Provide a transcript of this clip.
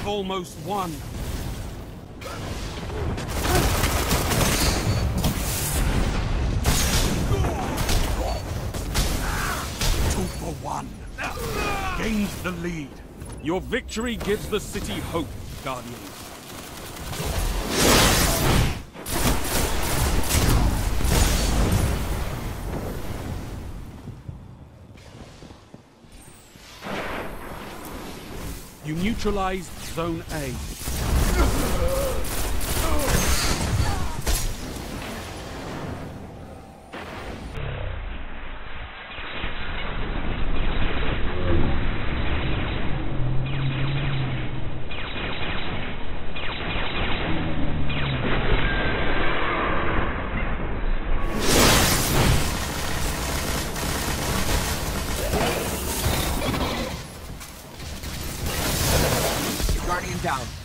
have almost won. Two for one. Gained the lead. Your victory gives the city hope, Guardians. You neutralized Zone A. down.